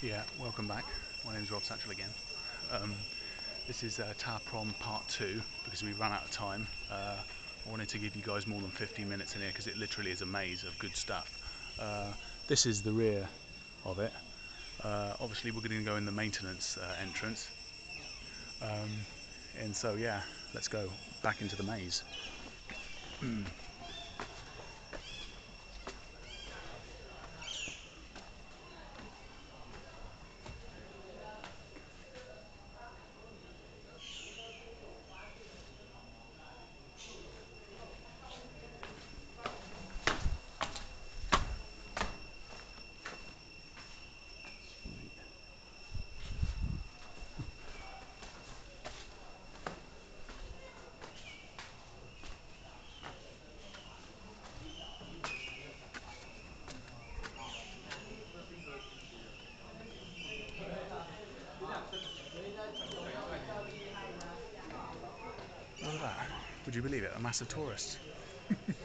Yeah, welcome back. My name is Rob Satchell again. Um, this is uh, Ta Prohm Part 2 because we ran out of time. Uh, I wanted to give you guys more than 15 minutes in here because it literally is a maze of good stuff. Uh, this is the rear of it. Uh, obviously, we're going to go in the maintenance uh, entrance. Um, and so, yeah, let's go back into the maze. Hmm. Look at that. Would you believe it? A mass of tourists.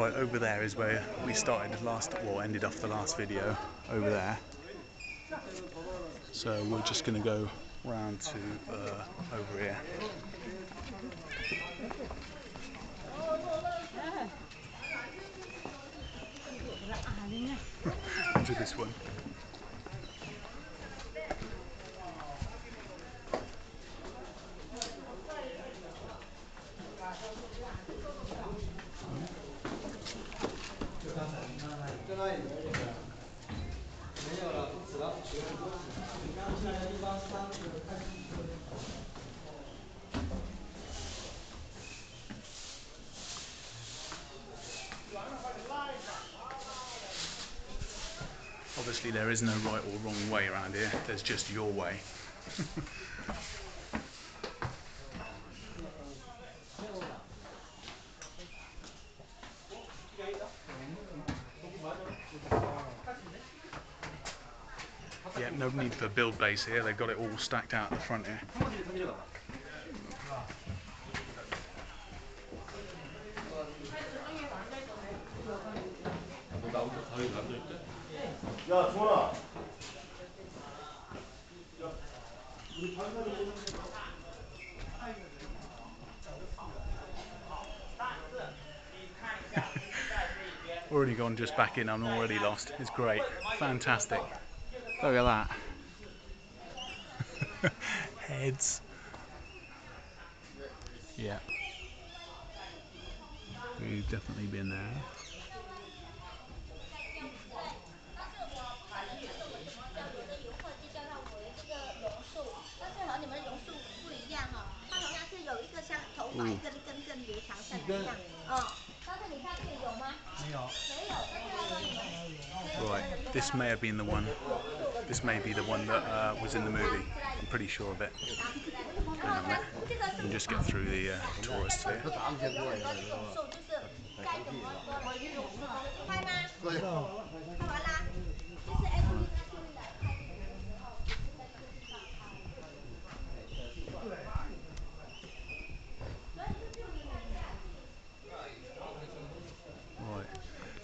Right, over there is where we started last, well, ended off the last video, over there. So we're just going to go round to uh, over here. to this one. Obviously, there is no right or wrong way around here. There's just your way. yeah, no need for build base here. They've got it all stacked out at the front here. 야, 주원아. Already gone just back in. I'm already lost. It's great. Fantastic. Look at that. Heads. Yeah. We've definitely been there. 个像头发一根一根根留长像这样。嗯，但是你看这里有吗？没有。没有，但是要说你们。 Right, this may have been the one. This may be the one that uh, was in the movie. I'm pretty sure of it. Wait a minute. We can just get through the uh, tourists here. 有很多榕树就是盖的很多了，拍吗？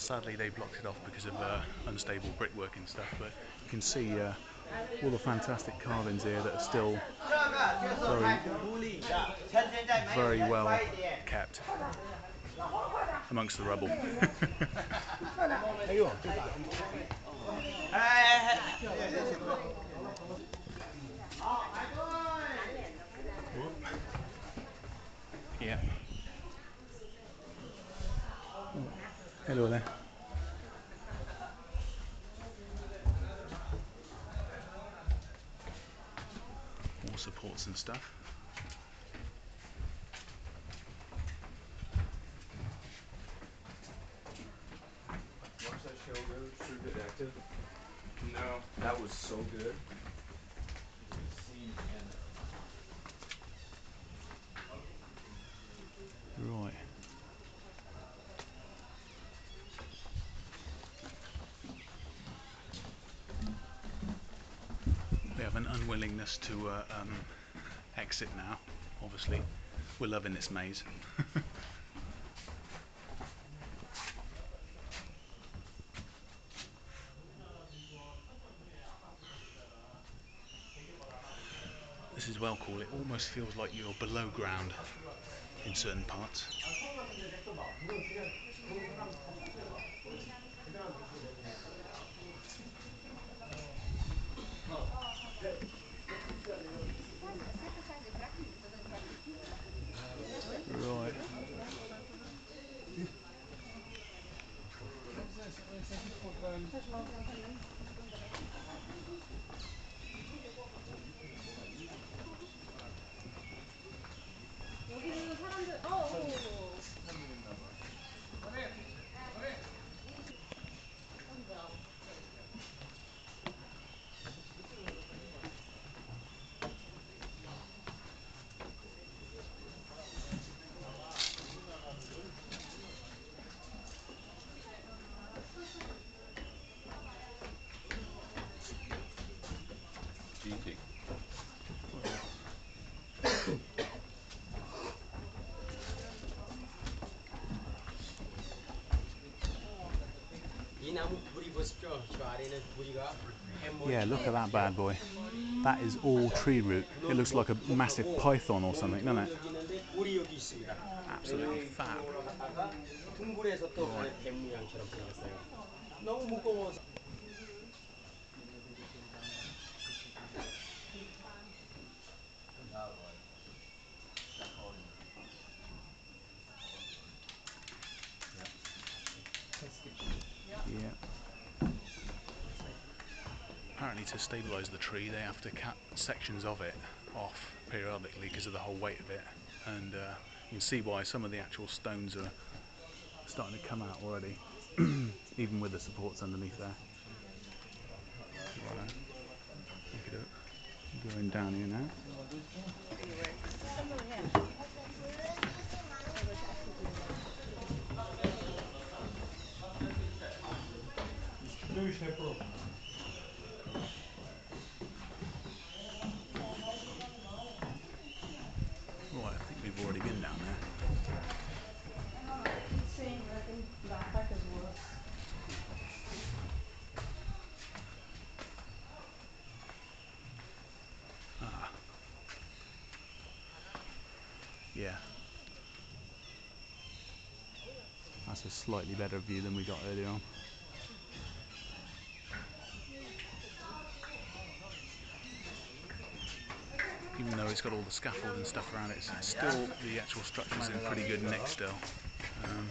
Sadly, they blocked it off because of uh, unstable brickwork and stuff, but you can see uh, all the fantastic carvings here that are still very, very well kept amongst the rubble. Yeah. Hello there. Supports and stuff. Watch that show, Road True Detective. No. That was so good. Scene and unwillingness to uh, um, exit now. Obviously, we're loving this maze. this is well cool. It almost feels like you're below ground in certain parts. Yeah, look at that bad boy. That is all tree root. It looks like a massive python or something, doesn't it? Absolutely fab. To stabilise the tree, they have to cut sections of it off periodically because of the whole weight of it, and uh, you can see why some of the actual stones are starting to come out already, even with the supports underneath there. Right. Going down here now I think we've already been down there. saying I think backpack is worse. Ah. Yeah. That's a slightly better view than we got earlier on. Even though it's got all the scaffold and stuff around it, it's still the actual structure's in pretty good nick still. Um,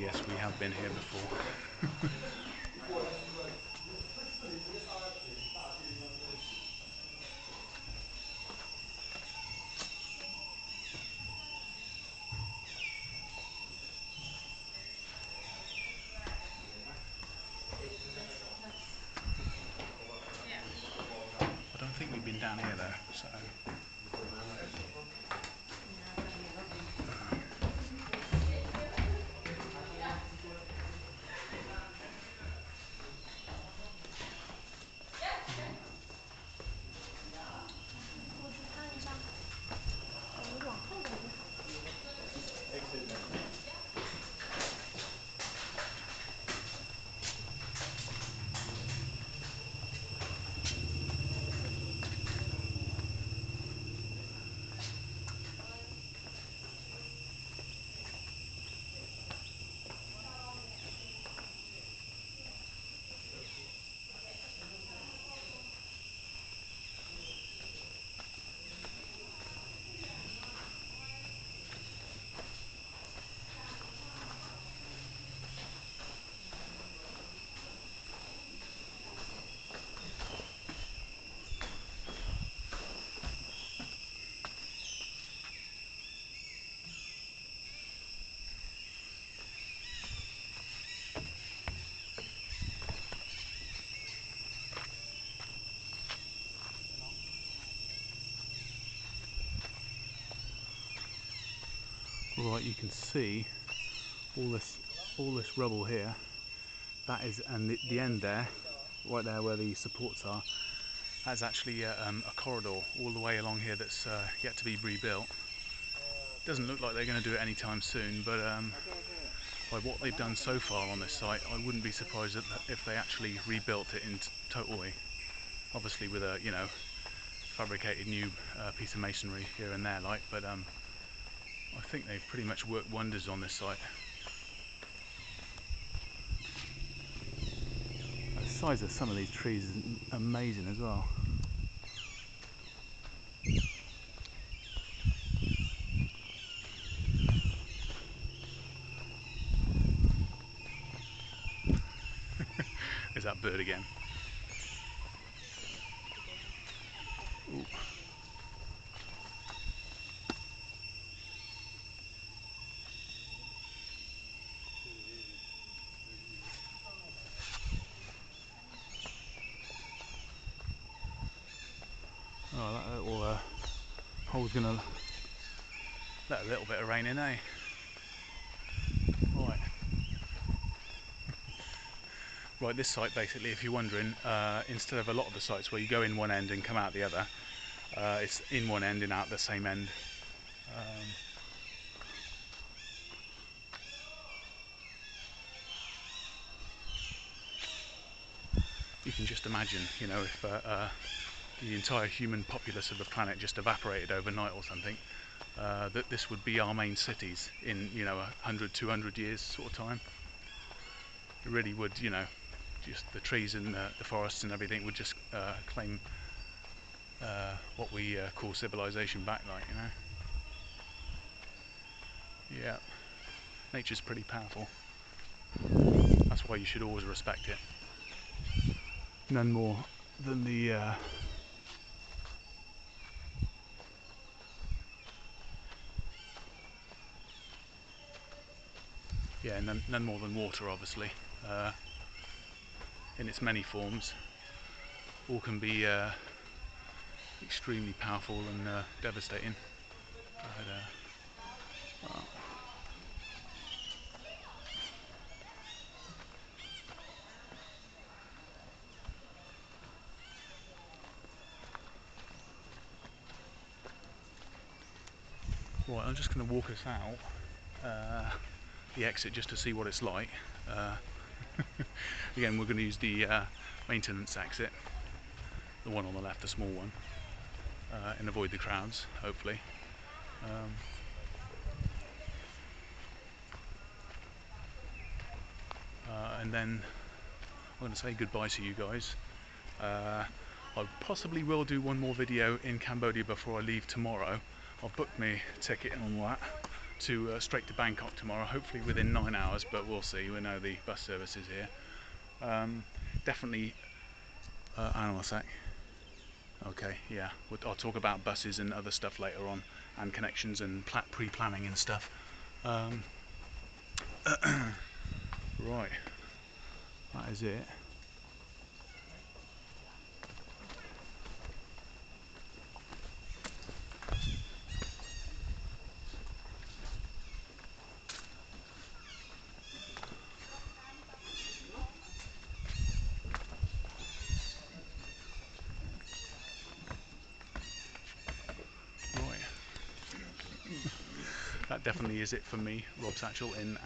yes, we have been here before. I don't think we've been down here though, so. Right, you can see all this all this rubble here. That is, and the, the end there, right there where the supports are, that's actually a, um, a corridor all the way along here that's uh, yet to be rebuilt. Doesn't look like they're going to do it anytime soon, but um, by what they've done so far on this site, I wouldn't be surprised if they actually rebuilt it in totally. Obviously, with a you know fabricated new uh, piece of masonry here and there, like, but um, I think they've pretty much worked wonders on this site. The size of some of these trees is amazing as well. There's that bird again. A little bit of rain in, eh? Right. Right, this site basically, if you're wondering, uh, instead of a lot of the sites where you go in one end and come out the other, uh, it's in one end and out the same end. Um, you can just imagine, you know, if uh, uh, the entire human populace of the planet just evaporated overnight or something, uh, that this would be our main cities in, you know, 100, 200 years sort of time. It really would, you know, just the trees and the, the forests and everything would just uh, claim uh, what we uh, call civilization back, like, you know. Yeah, nature's pretty powerful. That's why you should always respect it. None more than the yeah, none, none more than water, obviously, uh, in its many forms. All can be uh, extremely powerful and uh, devastating. But, uh, well. Right, I'm just going to walk us out uh, the exit just to see what it's like. Uh, again, we're going to use the uh, maintenance exit, the one on the left, the small one, uh, and avoid the crowds, hopefully. Um, uh, and then I'm going to say goodbye to you guys. Uh, I possibly will do one more video in Cambodia before I leave tomorrow. I've booked my ticket and all that to uh, straight to Bangkok tomorrow, hopefully within nine hours, but we'll see. We know the bus service is here. Um, definitely, uh, hang on. Okay, yeah, we'll, I'll talk about buses and other stuff later on, and connections and pre-planning and stuff. Um, right, that is it. Right. That definitely is it for me, Rob Satchell in the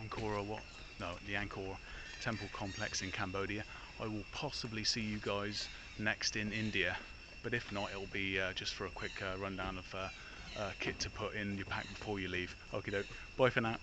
Angkor what? No, the Angkor Temple Complex in Cambodia. I will possibly see you guys next in India, but if not, it'll be uh, just for a quick uh, rundown of uh, uh, kit to put in your pack before you leave. Okay, doke. Bye for now.